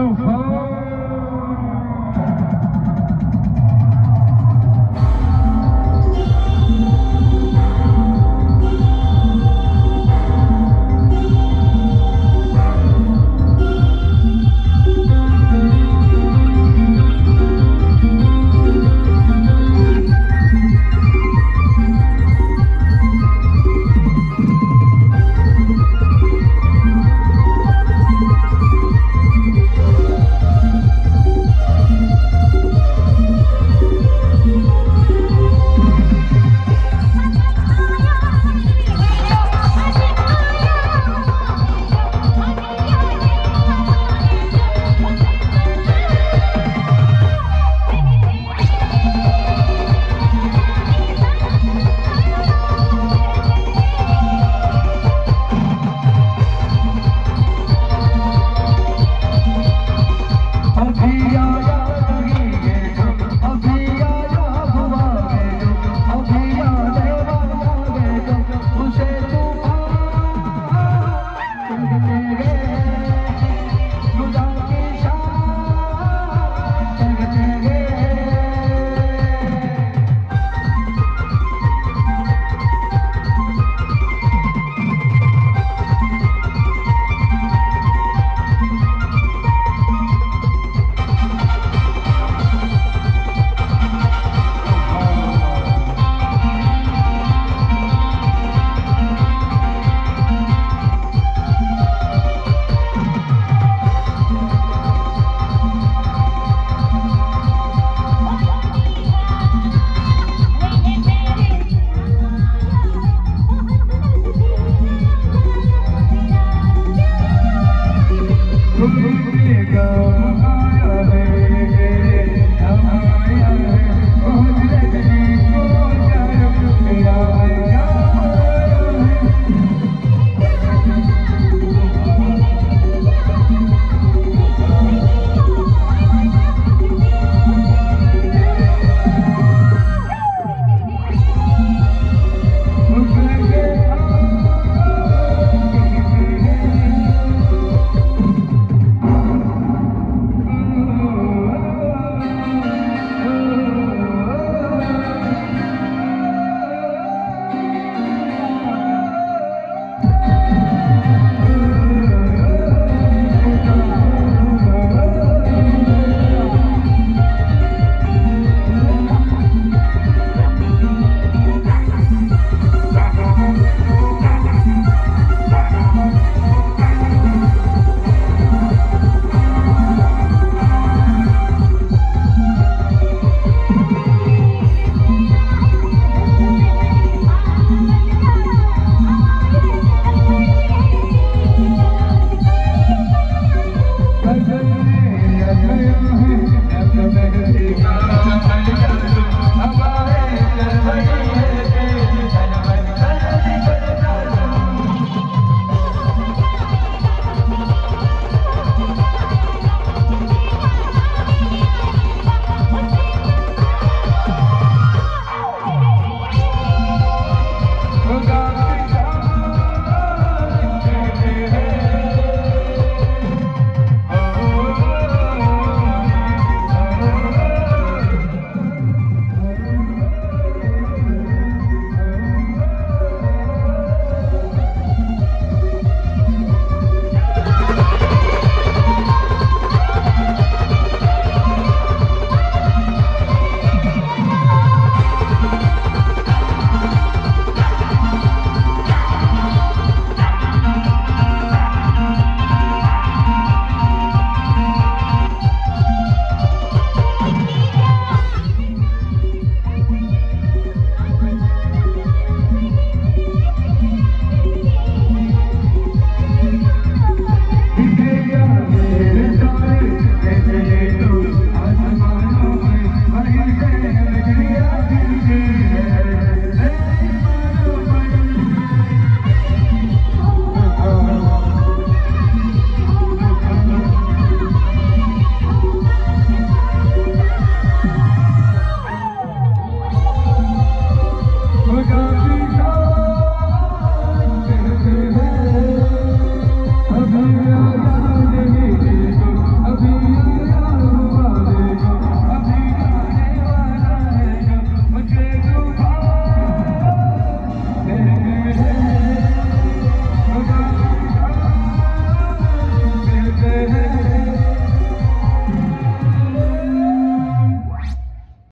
so far.